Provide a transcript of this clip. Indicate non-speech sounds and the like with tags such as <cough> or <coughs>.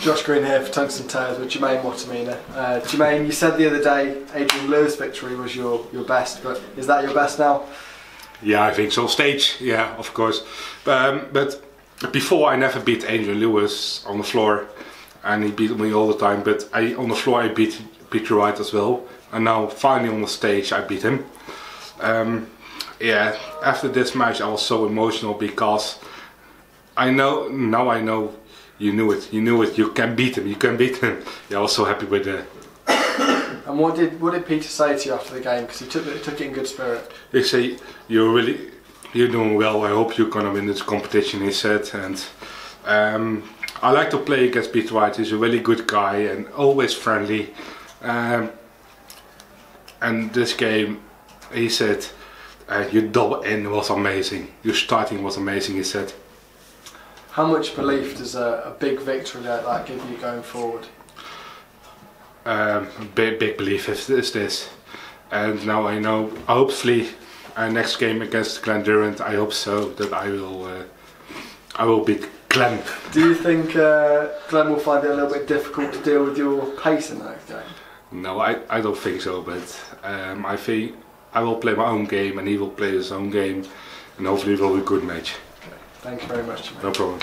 Josh Green here for Tungsten Tales with Jermaine Wattimena. Uh, Jermaine, you said the other day Adrian Lewis victory was your, your best, but is that your best now? Yeah, I think so. Stage, yeah, of course. Um, but before I never beat Adrian Lewis on the floor, and he beat me all the time. But I on the floor I beat Peter Wright as well, and now finally on the stage I beat him. Um, yeah, after this match I was so emotional because I know now I know you knew it. You knew it. You can beat him. You can beat him. Yeah, I was so happy with that. <coughs> And what did what did Peter say to you after the game? Because he took it, took it in good spirit. He say you're really you're doing well. I hope you're gonna win this competition. He said, and um, I like to play against Peter Wright. He's a really good guy and always friendly. Um, and this game, he said, uh, your double end was amazing. Your starting was amazing. He said. How much belief does a, a big victory like that give you going forward? Um, big, big belief is, is this, and now I know. Hopefully, our next game against Glen Durrant, I hope so that I will. Uh, I will beat Glen. Do you think uh, Glen will find it a little bit difficult to deal with your pace in that game? No, I, I don't think so, but um, I think I will play my own game and he will play his own game, and hopefully it will be a good match. Thank you very much. No problem.